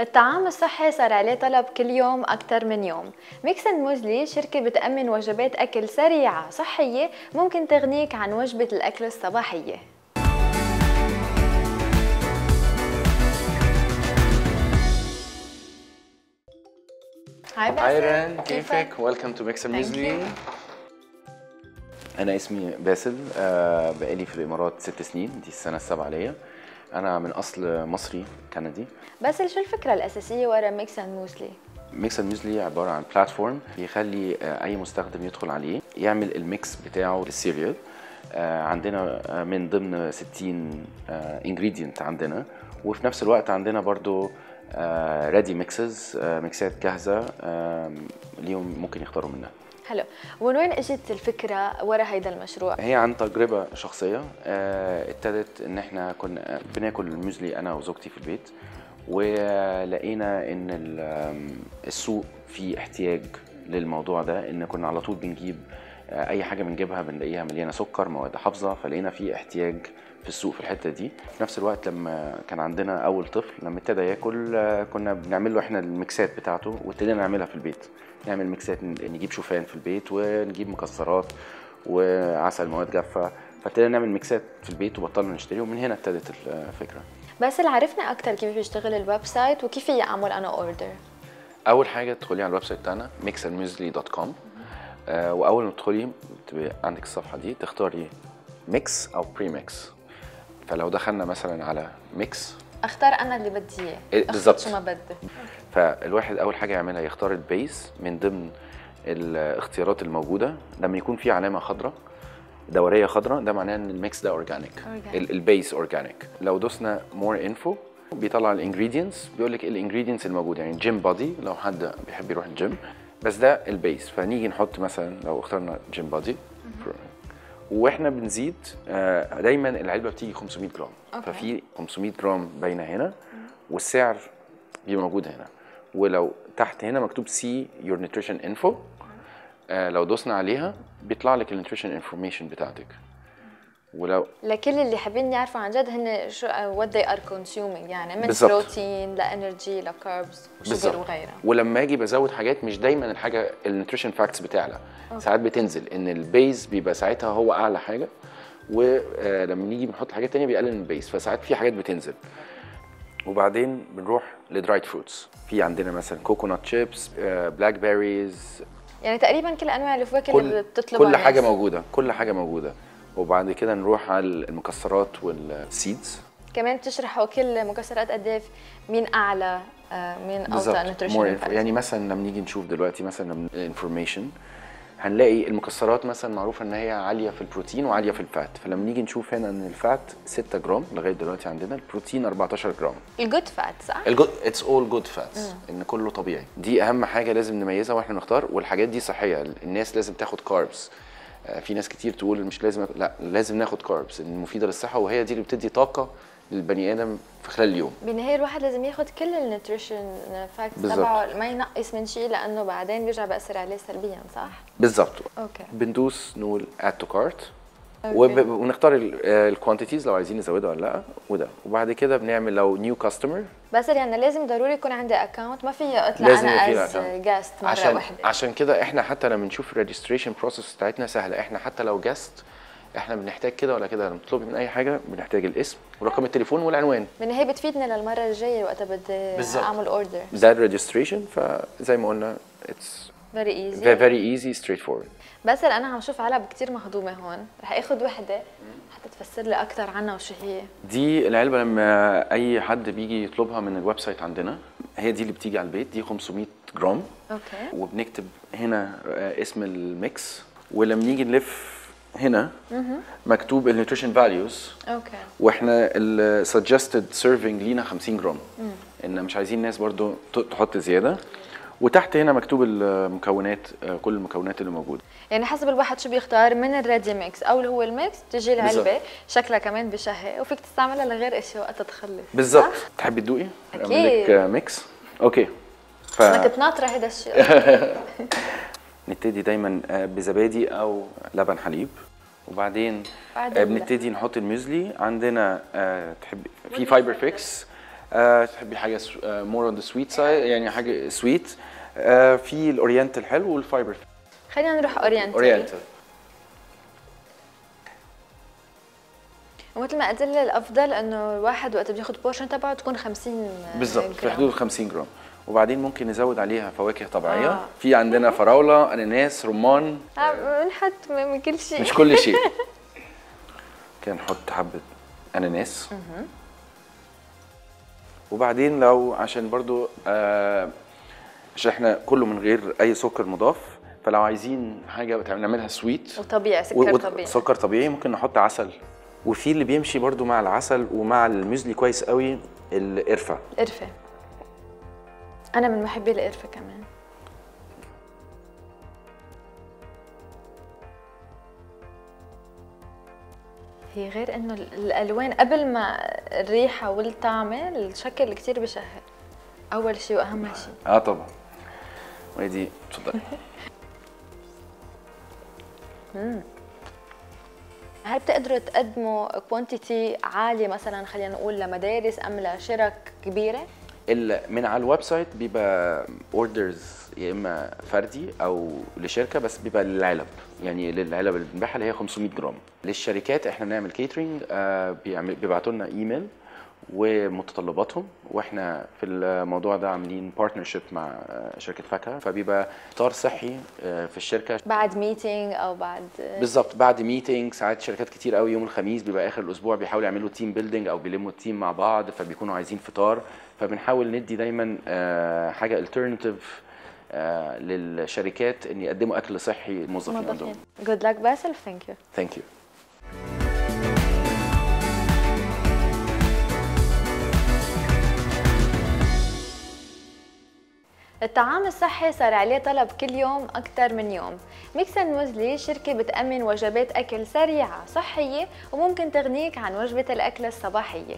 الطعام الصحي صار عليه طلب كل يوم أكثر من يوم. Mix and Muesli شركة بتأمن وجبات أكل سريعة صحية ممكن تغنيك عن وجبة الأكل الصباحية. Hi ايرن كيفك؟ welcome to Mix Muesli أنا اسمي باسل آه، بقالي في الإمارات ست سنين دي السنة السابعة ليا. أنا من أصل مصري كندي. باسل شو الفكرة الأساسية ورا Mix and Muesli؟ Mix Muesli عبارة عن platform بيخلي آه، أي مستخدم يدخل عليه يعمل ال mix بتاعه لل cereal آه، عندنا آه، من ضمن 60 ingredient عندنا. وفي نفس الوقت عندنا برضو ready mixes ميكسات جاهزة ليهم ممكن يختاروا منها. حلو ومن وين اجت الفكرة ورا هيدا المشروع؟ هي عن تجربة شخصية آه، ابتدت إن إحنا كنا بناكل الموزلي أنا وزوجتي في البيت ولقينا إن السوق فيه احتياج للموضوع ده إن كنا على طول بنجيب آه، أي حاجة بنجيبها بنلاقيها مليانة سكر مواد حافظة فلقينا فيه احتياج في السوق في الحتة دي. في نفس الوقت لما كان عندنا أول طفل لما ابتدى ياكل كنا بنعمل له إحنا الميكسات بتاعته وابتدينا نعملها في البيت. نعمل ميكسات نجيب شوفان في البيت ونجيب مكسرات وعسل مواد جافة. فابتدينا نعمل ميكسات في البيت وبطلنا نشتري ومن هنا ابتدت الفكرة. باسل عرفنا أكثر كيف بيشتغل ال website وكيف يعمل أنا order أول حاجة تدخلي على ال website بتاعنا mixandmuesli.com آه وأول ما تدخلي عندك الصفحة دي تختاري mix أو pre-mix فلو دخلنا مثلا على mix أختار أنا اللي بدي إياه. إيه، بالظبط. شو ما بدي. فالواحد أول حاجة يعملها يختار ال base من ضمن الاختيارات الموجودة لما يكون في علامة خضراء دورية خضراء ده معناه إن ال mix ده organic. ال base organic لو دوسنا more info بيطلع ال ingredients بيقول لك ال ingredients الموجودة؟ يعني gym buddy لو حد بيحب يروح الجيم بس ده ال base فنيجي نحط مثلا لو اخترنا gym buddy وإحنا بنزيد آه، دايما العلبه بتيجي 500 جرام. okay. ففي 500 جرام باينة هنا والسعر بيبقى موجود هنا. ولو تحت هنا مكتوب see your nutrition info لو دوسنا عليها بيطلع لك ال nutrition information بتاعتك. ولو لكل اللي حابين يعرفوا عن جد هن شو what they are consuming يعني من بالظبط. بروتين ل energy ل carbs و sugar بالظبط. وغيرها. ولما أجي بزود حاجات مش دايما الحاجة ال nutrition facts بتعلى. ساعات بتنزل إن ال base بيبقى ساعتها هو أعلى حاجة ولما نيجي بنحط حاجات تانية بيقلل من ال base فساعات في حاجات بتنزل. وبعدين بنروح ل dried fruits في عندنا مثلا coconut chips blackberries يعني تقريبا كل أنواع الفواكه اللي كل بتطلبها كل حاجة. موجودة كل حاجة موجودة. وبعد كده نروح على المكسرات وال seeds كمان بتشرحوا كل مكسرات قد إيه مين أعلى آه، مين اوطى nutrition. يعني مثلا لما نيجي نشوف دلوقتي مثلا information هنلاقي المكسرات مثلا معروفة إن هي عالية في البروتين وعالية في ال fat فلما نيجي نشوف هنا إن ال fat 6 جرام لغاية دلوقتي عندنا البروتين 14 جرام. ال good fat صح؟ الجود اتس اول جود فاتس إن كله طبيعي. دي أهم حاجة لازم نميزها وإحنا بنختار والحاجات دي صحية. الناس لازم تاخد carbs في ناس كتير تقول مش لازم. لا لازم ناخد carbs مفيدة للصحة وهي دي اللي بتدي طاقة للبني آدم في خلال اليوم بالنهاية الواحد لازم ياخذ كل ال nutrition facts بالظبط. تبعه ما ينقص من شيء لأنه بعدين بيرجع بياثر عليه سلبيا صح؟ بالظبط okay بندوس نقول add to cart ونختار ال quantities لو عايزين نزودها ولا لأ. وده. وبعد كده بنعمل لو new customer بس يعني لازم ضروري يكون عندي account ما في أطلع لازم أنا as. guest مرة عشان واحدة. عشان كده إحنا حتى لما نشوف ال registration process بتاعتنا سهلة. إحنا حتى لو guest إحنا بنحتاج كده ولا كده. لما تطلبي من أي حاجة بنحتاج الاسم ورقم التليفون والعنوان. بالنهايه بتفيدنا للمرة الجاية وقتها بدي. أعمل order ده ال registration فزي ما قلنا it's فيري ايزي فيري ايزي ستريت فورورد بس أنا عم شوف علب كتير مهضومة هون. رح اخذ وحدة حتى تفسر لي أكثر عنها وشو هي. دي العلبة لما أي حد بيجي يطلبها من ال website عندنا هي دي اللي بتيجي على البيت دي 500 جرام. okay. وبنكتب هنا آه، اسم ال mix. ولما نيجي نلف هنا مكتوب ال nutrition values okay. وإحنا ال suggested serving لينا 50 جرام. إن مش عايزين ناس برضو تحط زيادة. وتحت هنا مكتوب المكونات آه، كل المكونات اللي موجودة. يعني حسب الواحد شو بيختار من ال ready mix أو اللي هو ال mix بتجي العلبة. شكلها كمان بشهي وفيك تستعملها لغير اشياء وقتها تخلص بالظبط؟ تحبي تدوقي. أعمل لك آه، mix. okay. ف... أنا كنت ناطرة هذا الشيء. نبتدي دايما آه، بزبادي أو لبن حليب. وبعدين بنبتدي نحط ال muesli. عندنا تحب في Fiber Fix تحبي حاجة more on the sweet side يعني حاجة sweet آه في ال oriental حلو وال fiber خلينا نروح oriental oriental ومثل ما قلت لي الأفضل إنه الواحد وقت بياخذ portion تبعه تكون 50 بالظبط في حدود 50 جرام. وبعدين ممكن نزود عليها فواكه طبيعية. آه. في عندنا فراولة أناناس رمان. آه، بنحط من كل شيء. مش كل شيء. كده نحط حبة أناناس. وبعدين لو عشان برضو آه عشان إحنا كله من غير أي سكر مضاف فلو عايزين حاجة نعملها سويت وطبيعي سكر طبيعي. سكر طبيعي ممكن نحط عسل. وفي اللي بيمشي برضو مع العسل ومع الميزلي كويس قوي القرفة. قرفة. أنا من محبي القرفة كمان. هي غير إنه ال- الألوان قبل ما الريحة والطعمه الشكل كتير بشهر أول شيء وأهم شيء آه طبعا. وهي دي اتفضلي هل بتقدروا تقدموا quantity عالية مثلا خلينا نقول لمدارس أم لشركة كبيرة؟ من على ال website بيبقى orders يا إما فردي أو لشركة بس بيبقى للعلب. يعني للعلب اللي بنبيعها اللي هي 500 جرام. للشركات إحنا بنعمل catering بيبعتوا لنا ايميل ومتطلباتهم. وإحنا في الموضوع ده عاملين partnership مع آه، شركة فاكهة. فبيبقى فطار صحي آه، في الشركة. بعد meeting أو بعد بالظبط بعد meeting ساعات شركات كتير قوي يوم الخميس بيبقى آخر الأسبوع بيحاولوا يعملوا team building أو بيلموا ال team مع بعض فبيكونوا عايزين فطار. فبنحاول ندي دايما آه، حاجة alternative للشركات إن يقدموا أكل صحي للموظفين عندهم. good luck باسل thank you thank الطعام الصحي صار عليه طلب كل يوم أكثر من يوم. ميكس أند موزلي شركة بتأمن وجبات أكل سريعة صحية وممكن تغنيك عن وجبة الأكلة الصباحية.